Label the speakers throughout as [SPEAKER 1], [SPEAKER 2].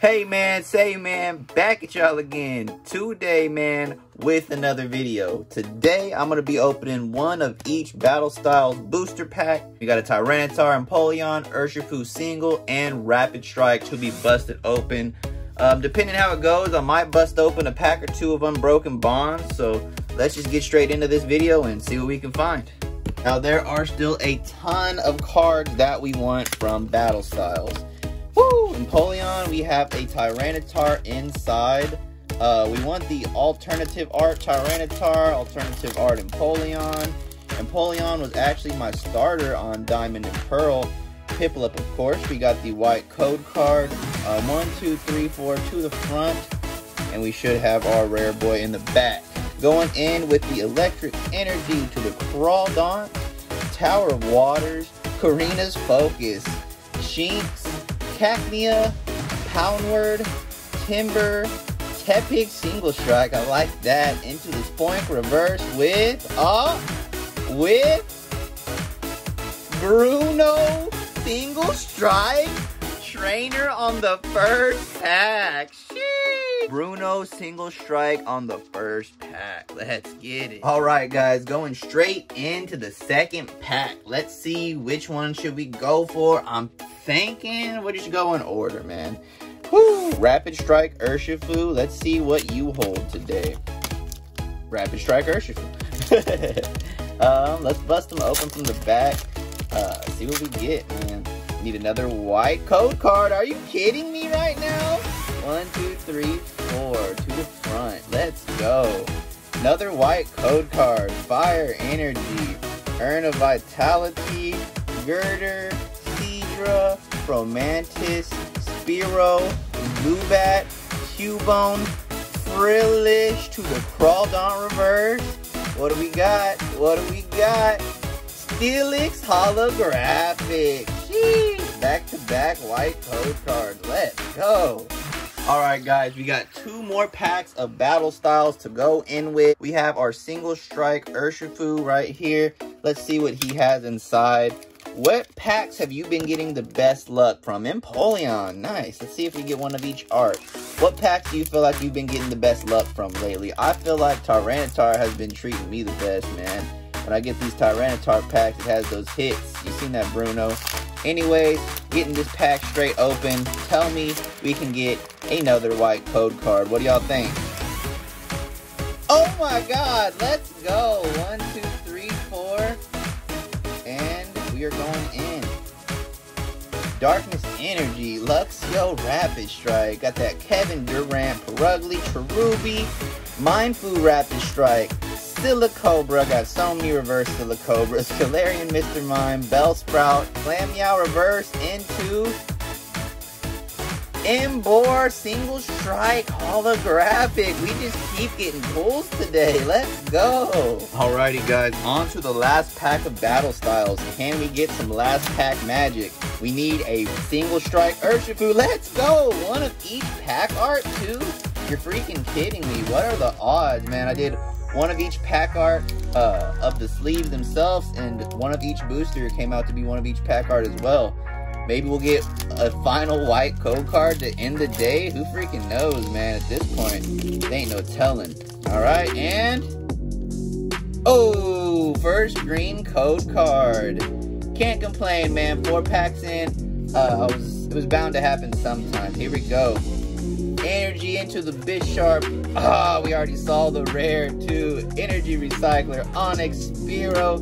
[SPEAKER 1] Hey man, say man, back at y'all again. Today man, with another video. Today I'm gonna be opening one of each Battle Styles booster pack. We got a Tyranitar, Empoleon, Urshifu single, and Rapid Strike to be busted open. Um, depending how it goes, I might bust open a pack or two of Unbroken Bonds. So let's just get straight into this video and see what we can find. Now there are still a ton of cards that we want from Battle Styles. Woo! Empoleon, we have a Tyranitar inside. Uh, we want the alternative art Tyranitar, alternative art Empoleon. Empoleon was actually my starter on Diamond and Pearl. Piplup, of course. We got the white code card. Uh, one, two, three, four to the front. And we should have our rare boy in the back. Going in with the electric energy to the Crawdaunt, Tower of Waters, Korrina's Focus, Shinx, Cacnea, Poundward, Timburr, Tepig Single Strike. I like that. Into this point reverse with, uh, with Bruno Single Strike Trainer on the first pack. Bruno Single Strike on the first pack. Let's get it. All right, guys, going straight into the second pack. Let's see which one should we go for. I'm thinking we should go in order, man. Woo! Rapid Strike Urshifu. Let's see what you hold today. Rapid Strike Urshifu. um, let's bust them open from the back. Uh, see what we get, man. Need another white code card. Are you kidding me right now? One, two, three, four. To the front. Let's go. Another white code card. Fire Energy. Urn of Vitality. Gurdurr. Seadra. Fomantis. Spiro. Zubat. Cubone. Frillish to the Crawdaunt reverse. What do we got? What do we got? Steelix holographic. Sheesh. Back to back white code card. Let's go. Alright guys, we got two more packs of battle styles to go in with. We have our single strike Urshifu right here. Let's see what he has inside. What packs have you been getting the best luck from? Empoleon, nice. Let's see if we get one of each art. What packs do you feel like you've been getting the best luck from lately? I feel like Tyranitar has been treating me the best, man. When I get these Tyranitar packs, it has those hits. You seen that, Bruno? Anyways, getting this pack straight open. Tell me we can get another white code card. What do y'all think? Oh my god, let's go. One, two, three, four. And we are going in. Darkness Energy, Luxio Rapid Strike. Got that Kevin Durant, Purugly, Cherubi, Mienfoo Rapid Strike, Silicobra, got so many reverse Silicobras, Galarian Mr. Mime, Bellsprout, Glameow reverse into Emboar single strike holographic. We just keep getting pulls today. Let's go. Alrighty guys, on to the last pack of battle styles. Can we get some last pack magic? We need a single strike Urshifu. Let's go. One of each pack art too? You're freaking kidding me. What are the odds, man? I did one of each pack art uh, of the sleeves themselves and one of each booster came out to be one of each pack art as well. Maybe we'll get a final white code card to end the day. Who freaking knows, man? At this point, there ain't no telling. All right, and oh, first green code card. Can't complain, man. Four packs in. Uh, was, it was bound to happen sometime. Here we go. Energy into the Bisharp. Ah, oh, we already saw the rare too. Energy Recycler, Onix, Spiro,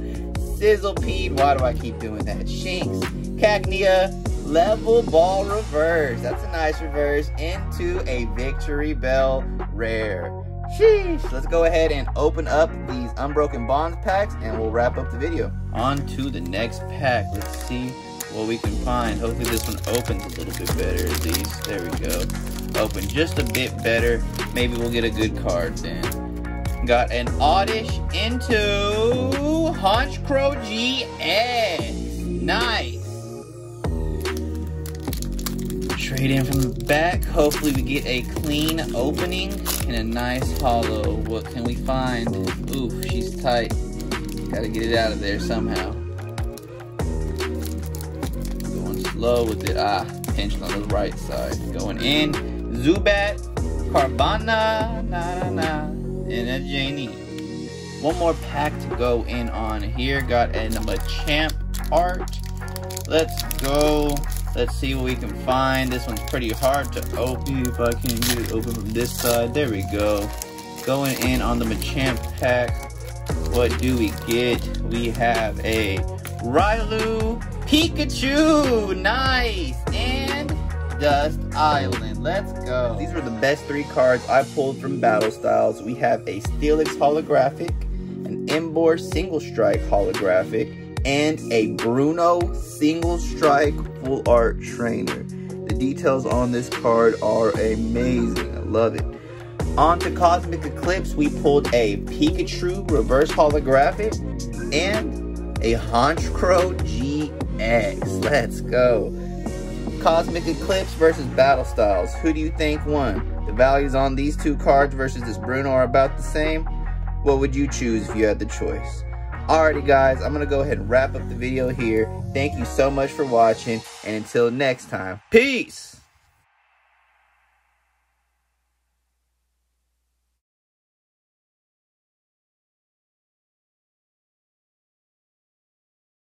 [SPEAKER 1] Sizzlepede. Why do I keep doing that? Shinx, Cacnea, Level Ball Reverse. That's a nice reverse into a victory bell Rare. Sheesh. Let's go ahead and open up these Unbroken Bonds packs and we'll wrap up the video. On to the next pack. Let's see what we can find. Hopefully this one opens a little bit better. These, there we go. Open just a bit better. Maybe we'll get a good card then. Got an Oddish into Honchkrow GX. Nice. Trade in from the back. Hopefully we get a clean opening and a nice hollow. What can we find? Oof, she's tight. Gotta get it out of there somehow. Slow with it. Ah, attention on the right side. Going in, Zubat, Carvanha, na na na, and a Janie. One more pack to go in on here. Got a Machamp art. Let's go. Let's see what we can find. This one's pretty hard to open. If I can get it open from this side. There we go. Going in on the Machamp pack. What do we get? We have a Riolu, Pikachu, nice, and Dust Island. Let's go. These were the best three cards I pulled from Battle Styles. We have a Steelix holographic, an Emboar single strike holographic, and a Bruno single strike full art trainer. The details on this card are amazing. I love it. On to Cosmic Eclipse, we pulled a Pikachu reverse holographic and a Honchkrow GX. Let's go. Cosmic Eclipse versus Battle Styles. Who do you think won? The values on these two cards versus this Bruno are about the same. What would you choose if you had the choice? Alrighty guys, I'm going to go ahead and wrap up the video here. Thank you so much for watching, and until next time, peace!